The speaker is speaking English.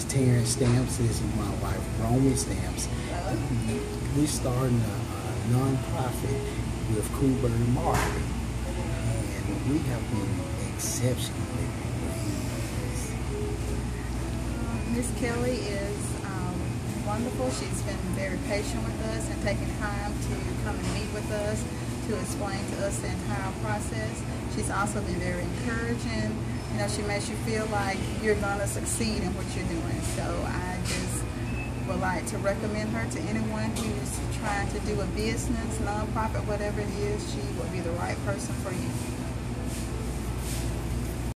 is Terence Stamps. This is my wife, Romy Stamps. We're starting a, a nonprofit with CoolBird Marketing, and we have been exceptionally pleased. Miss Kelley is um, wonderful. She's been very patient with us and taking time to come and meet with us to explain to us the entire process. She's also been very encouraging. You know, she makes you feel like you're going to succeed in what you're doing. So I just would like to recommend her to anyone who's trying to do a business, nonprofit, whatever it is. She will be the right person for you.